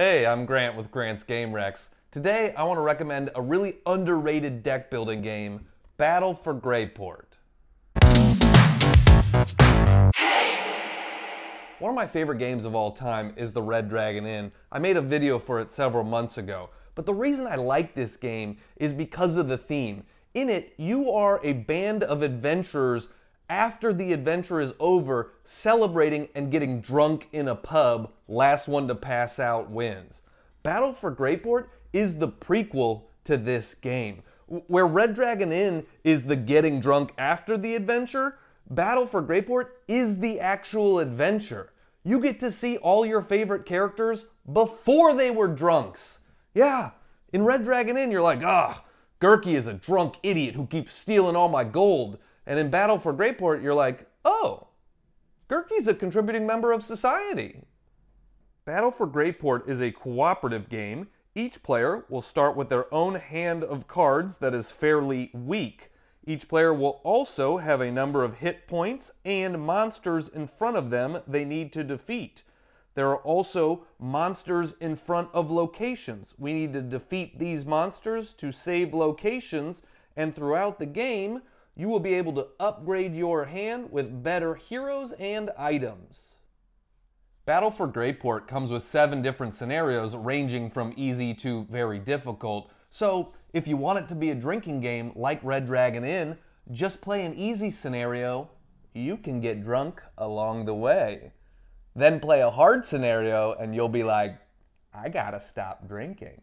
Hey, I'm Grant with Grant's Game Recs. Today I want to recommend a really underrated deck building game, Battle for Greyport. One of my favorite games of all time is the Red Dragon Inn. I made a video for it several months ago. But the reason I like this game is because of the theme. In it, you are a band of adventurers after the adventure is over, celebrating and getting drunk in a pub, last one to pass out wins. Battle for Greyport is the prequel to this game. Where Red Dragon Inn is the getting drunk after the adventure, Battle for Greyport is the actual adventure. You get to see all your favorite characters before they were drunks. Yeah, in Red Dragon Inn, you're like, ah, Gerki is a drunk idiot who keeps stealing all my gold. And in Battle for Greyport, you're like, oh, Gerki's a contributing member of society. Battle for Greyport is a cooperative game. Each player will start with their own hand of cards that is fairly weak. Each player will also have a number of hit points and monsters in front of them they need to defeat. There are also monsters in front of locations. We need to defeat these monsters to save locations, and throughout the game, you will be able to upgrade your hand with better heroes and items. Battle for Greyport comes with seven different scenarios ranging from easy to very difficult. So, if you want it to be a drinking game like Red Dragon Inn, just play an easy scenario. You can get drunk along the way. Then play a hard scenario and you'll be like, I gotta stop drinking.